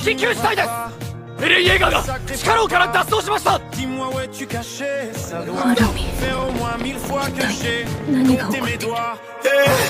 緊急事態です。エレン・イェーガーが地下牢から脱走しました。ハラミ一体何が起こってる